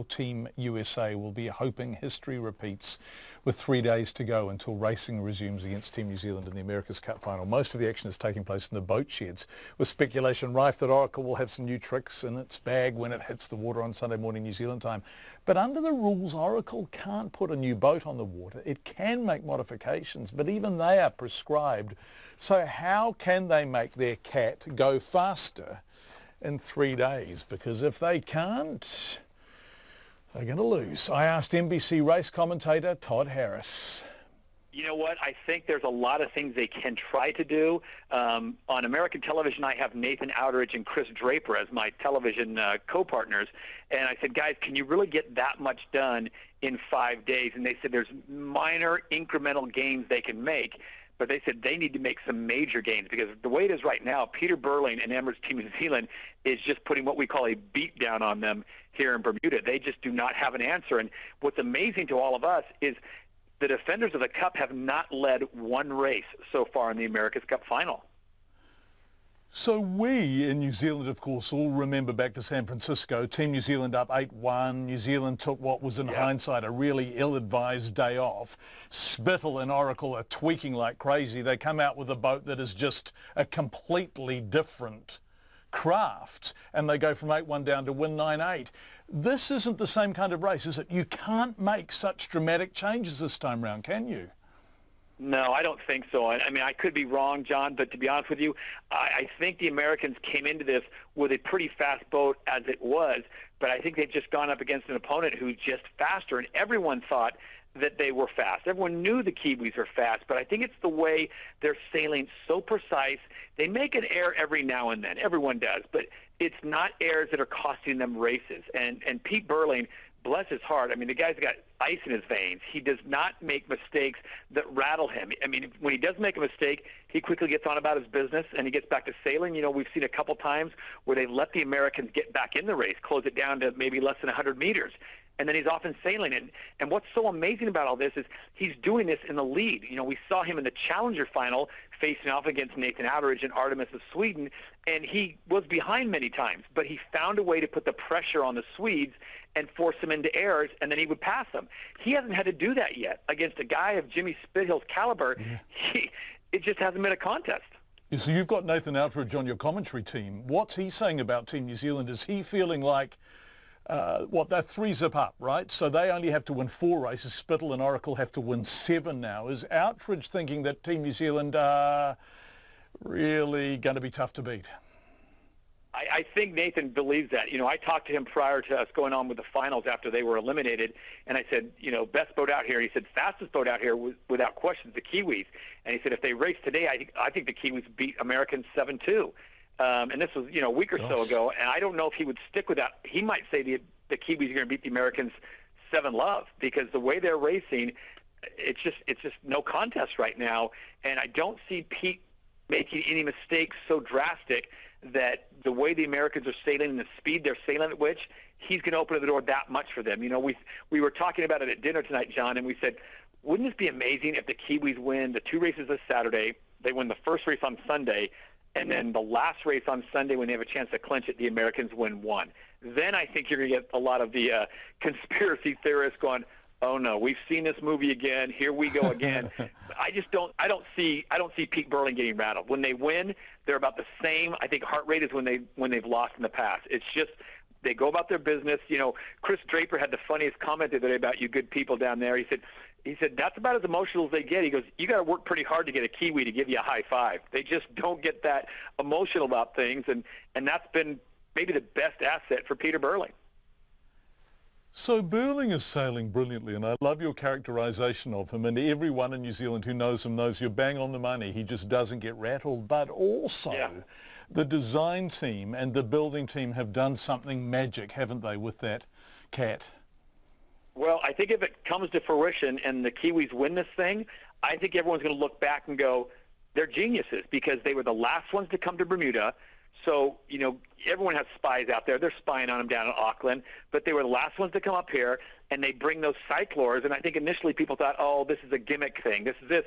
Team USA will be hoping history repeats with three days to go until racing resumes against Team New Zealand in the America's Cup final. Most of the action is taking place in the boat sheds, with speculation rife that Oracle will have some new tricks in its bag when it hits the water on Sunday morning New Zealand time. But under the rules, Oracle can't put a new boat on the water. It can make modifications, but even they are prescribed. So how can they make their cat go faster in three days? Because if they can't, they're going to lose. I asked NBC race commentator Todd Harris. You know what? I think there's a lot of things they can try to do. Um, on American television, I have Nathan Outteridge and Chris Draper as my television uh, co-partners. And I said, guys, can you really get that much done in five days? And they said there's minor incremental gains they can make but they said they need to make some major gains because the way it is right now, Peter Burling and Emirates Team New Zealand is just putting what we call a beat down on them here in Bermuda. They just do not have an answer. And what's amazing to all of us is the defenders of the Cup have not led one race so far in the America's Cup final. So we in New Zealand, of course, all remember back to San Francisco. Team New Zealand up 8-1. New Zealand took what was in yeah. hindsight a really ill-advised day off. Spithill and Oracle are tweaking like crazy. They come out with a boat that is just a completely different craft and they go from 8-1 down to win 9-8. This isn't the same kind of race, is it? You can't make such dramatic changes this time round, can you? No, I don't think so. I, I mean, I could be wrong, John, but to be honest with you, I, I think the Americans came into this with a pretty fast boat as it was, but I think they've just gone up against an opponent who's just faster, and everyone thought that they were fast. Everyone knew the Kiwis are fast, but I think it's the way they're sailing so precise. They make an error every now and then. Everyone does, but it's not errors that are costing them races. And and Pete Burling bless his heart, I mean, the guy's got ice in his veins. He does not make mistakes that rattle him. I mean, when he does make a mistake, he quickly gets on about his business and he gets back to sailing. You know, we've seen a couple times where they let the Americans get back in the race, close it down to maybe less than 100 meters. And then he's off and sailing. And, and what's so amazing about all this is he's doing this in the lead. You know, we saw him in the Challenger final facing off against Nathan Outteridge and Artemis of Sweden, and he was behind many times, but he found a way to put the pressure on the Swedes and force them into errors, and then he would pass them. He hasn't had to do that yet against a guy of Jimmy Spithill's caliber. Yeah. He, it just hasn't been a contest. So you've got Nathan Outteridge on your commentary team. What's he saying about Team New Zealand? Is he feeling like, uh, what, they're three zip up, right? So they only have to win four races. Spithill and Oracle have to win seven now. Is Outteridge thinking that Team New Zealand are really going to be tough to beat? I, I think Nathan believes that. You know, I talked to him prior to us going on with the finals after they were eliminated, and I said, you know, best boat out here. He said, fastest boat out here was, without question, the Kiwis. And he said, if they race today, I think I think the Kiwis beat Americans seven two. Um, and this was, you know, a week or Gosh. so ago. And I don't know if he would stick with that. He might say the the Kiwis are going to beat the Americans seven love because the way they're racing, it's just it's just no contest right now. And I don't see Pete making any mistakes so drastic that the way the Americans are sailing and the speed they're sailing at which, he's going to open the door that much for them. You know, we we were talking about it at dinner tonight, John, and we said, wouldn't this be amazing if the Kiwis win the two races this Saturday, they win the first race on Sunday, and then the last race on Sunday when they have a chance to clinch it, the Americans win one. Then I think you're going to get a lot of the uh, conspiracy theorists going, oh no, we've seen this movie again. Here we go again. I just don't. I don't see. I don't see Pete Burling getting rattled. When they win, they're about the same. I think heart rate is when they when they've lost in the past. It's just they go about their business. You know, Chris Draper had the funniest comment the other day about you good people down there. He said. He said that's about as emotional as they get. He goes, you got to work pretty hard to get a Kiwi to give you a high five. They just don't get that emotional about things, and and that's been maybe the best asset for Peter Burling. So Burling is sailing brilliantly, and I love your characterization of him. And everyone in New Zealand who knows him knows you're bang on the money. He just doesn't get rattled. But also, yeah. the design team and the building team have done something magic, haven't they, with that cat? Well, I think if it comes to fruition and the Kiwis win this thing, I think everyone's going to look back and go, they're geniuses because they were the last ones to come to Bermuda. So, you know, everyone has spies out there. They're spying on them down in Auckland, but they were the last ones to come up here, and they bring those cyclors. And I think initially people thought, oh, this is a gimmick thing. This is this.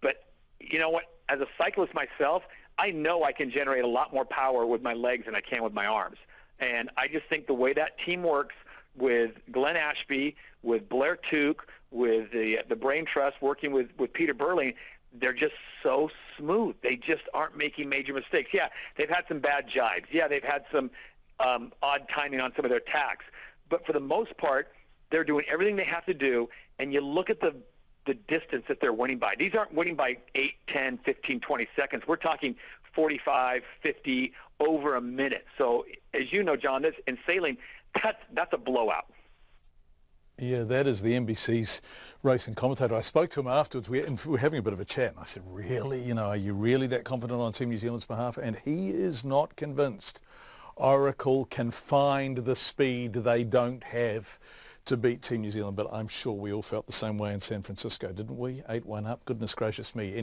But you know what? As a cyclist myself, I know I can generate a lot more power with my legs than I can with my arms. And I just think the way that team works with Glenn Ashby, with Blair Tuke, with the the Brain Trust, working with with Peter Burling, they're just so smooth. They just aren't making major mistakes. Yeah, they've had some bad jibes. Yeah, they've had some um, odd timing on some of their attacks. But for the most part, they're doing everything they have to do. And you look at the the distance that they're winning by. These aren't winning by 8, 10, 15, 20 seconds. We're talking 45, 50, over a minute. So as you know, John, this in sailing, that's that's a blowout. Yeah, that is the NBC's racing commentator. I spoke to him afterwards. We were having a bit of a chat, and I said, "Really, you know, are you really that confident on Team New Zealand's behalf?" And he is not convinced. Oracle can find the speed they don't have to beat Team New Zealand, but I'm sure we all felt the same way in San Francisco, didn't we? 8-1 up. Goodness gracious me.